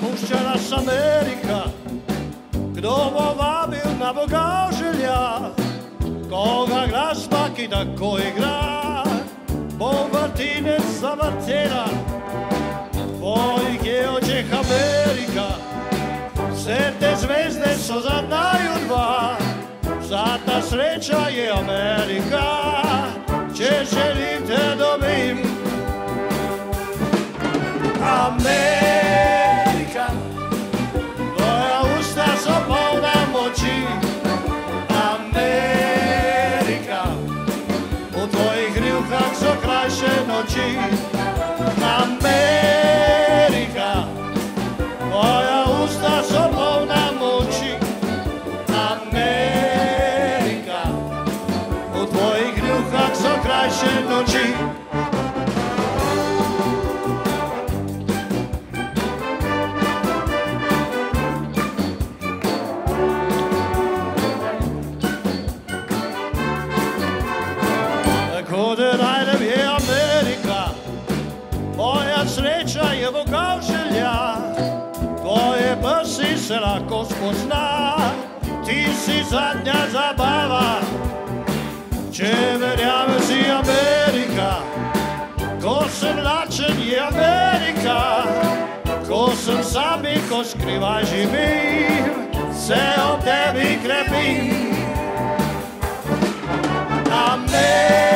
pušća nas Amerika. Kdo bo vabil na bogaželja Koga glasba kita ko igra? Bom vrtinec zavrtela. Tvojih je očeh Amerika. Vse te zvezde so za naju dva. Za ta sreča je Amerika. Če želim te dobim. Amerika so krajše noči Amerika sreča je vogal želja, tvoje prsi se lahko spozna, ti si zadnja zabava. Če verjamem si Amerika, ko sem lačen je Amerika, ko sem sam in ko skrivaj živim, se ob tebi krepim. Amerika,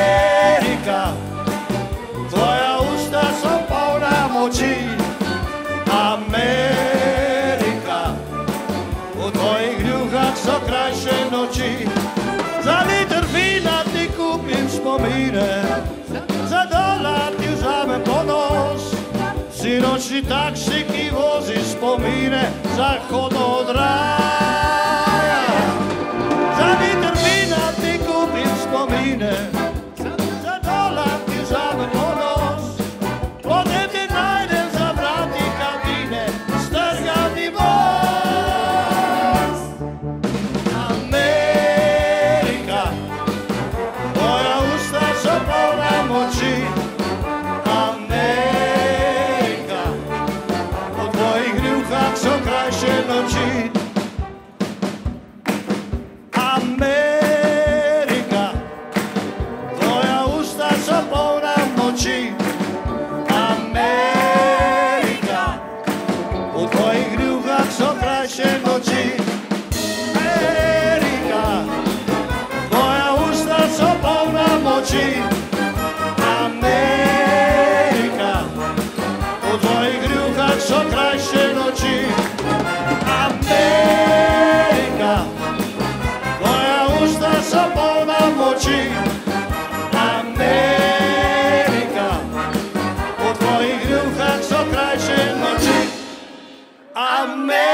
so krajše noči. Za liter vina ti kupim spomine, za dolar ti vzamem ponos. Sinočni taksi, ki vozi spomine, zahodno od Amen.